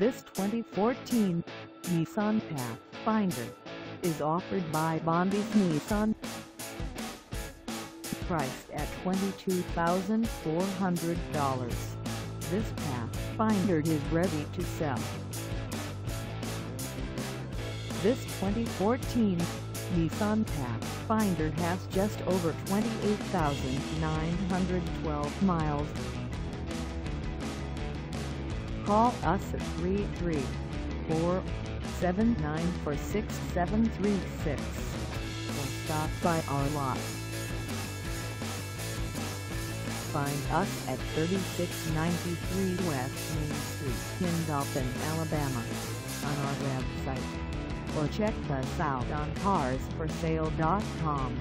This 2014 Nissan Pathfinder is offered by Bondy's Nissan. Priced at $22,400, this Pathfinder is ready to sell. This 2014 Nissan Pathfinder has just over 28,912 miles. Call us at 334-794-6736 or stop by our lot. Find us at 3693 West Main Street in Dothan, Alabama on our website or check us out on carsforsale.com.